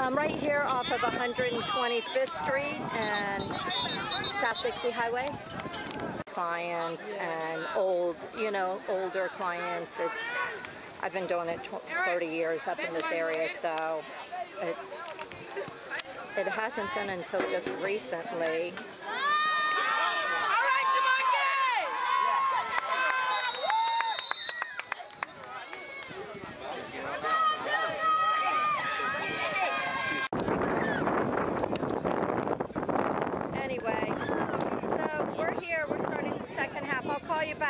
I'm right here off of 125th Street and South Dixie Highway. Clients and old, you know, older clients. It's I've been doing it tw- 30 years up in this area, so it's it hasn't been until just recently.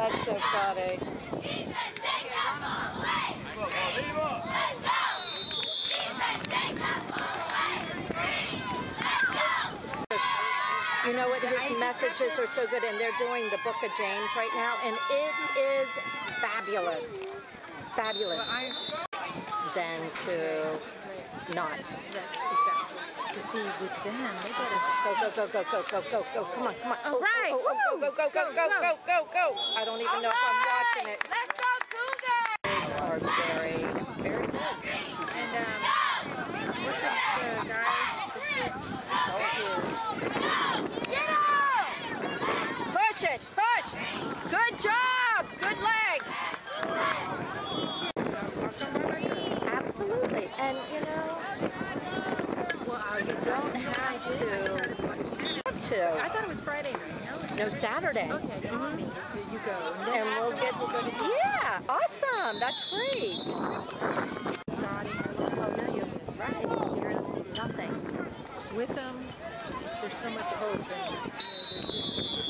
That's so funny. You know what? His messages are so good, and they're doing the Book of James right now, and it is fabulous, fabulous. Then to not. To see with them, they got us. Go, go, go, go, go, go, go, go. Come on, come on. Oh, right. Oh, oh, go, go, go, go, go, go, go, go. I don't even know if I'm watching it. Let's go, Cougars! Are very, very good. And um, what's the, the guy? Get up! Push it, push. Good job. Good legs. Absolutely. And you know, well, you don't have to. Have to. I thought it was Friday night. No, Saturday. Okay, then mm-hmm. you, you go. And And we'll get. we'll go to Yeah, awesome. That's great. Oh no, you're right. You're nothing. with them. There's so much hope. And, you know,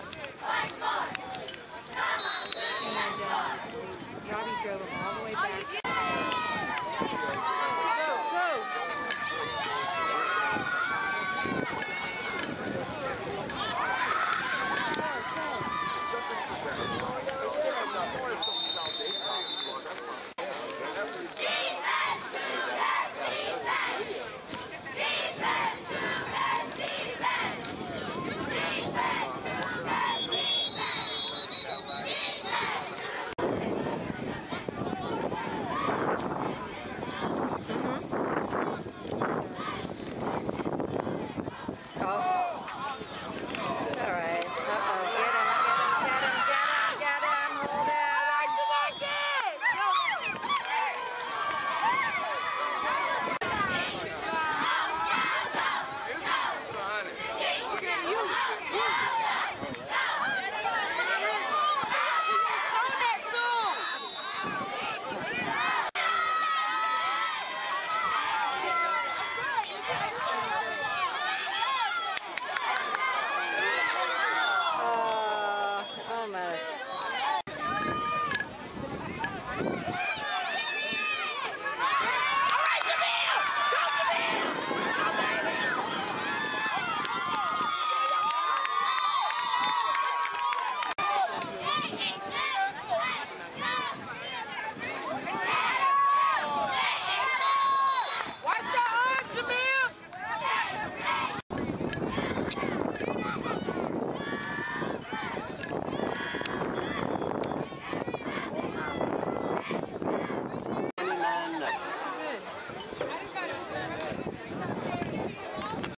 yeah.